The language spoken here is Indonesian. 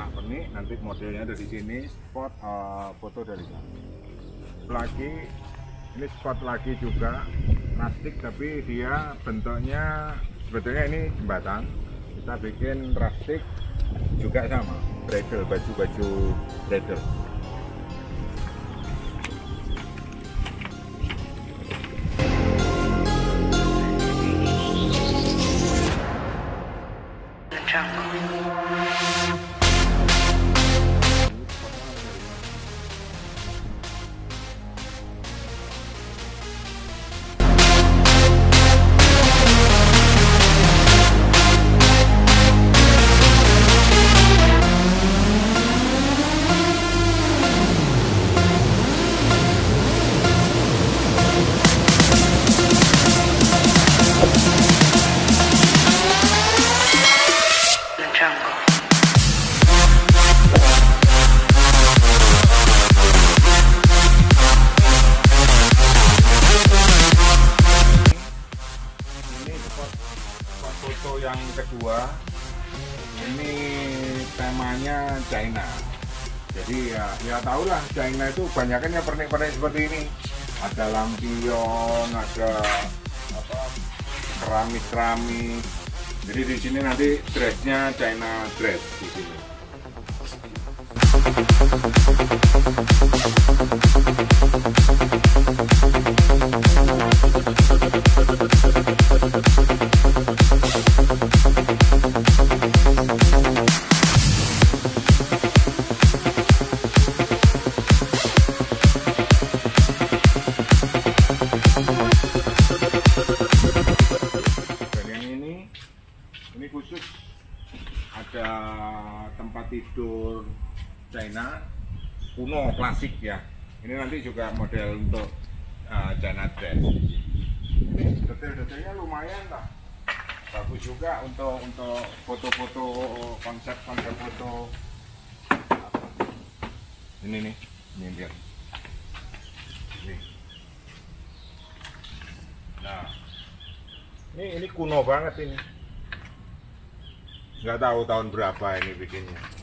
sama pernak-pernik nanti modelnya ada di sini spot eh, foto dari sana. Lagi ini spot lagi juga plastik tapi dia bentuknya sebetulnya ini jembatan. Kita bikin plastik juga sama bridal baju-baju bridal The jungle. Ini temanya China. Jadi ya ya tau lah China itu banyakan ya pernik-pernik seperti ini. Ada lampion ada apa keramik-keramik. Jadi di sini nanti dressnya China dress di sini. dan tidur China kuno klasik ya. Ini nanti juga model untuk uh, China dress detail-detailnya lumayan lah. Bagus juga untuk untuk foto-foto konsep konsep foto. Ini nih ini lihat. Ini. Nah. Ini ini kuno banget ini. Nggak tahu tahun berapa ini bikinnya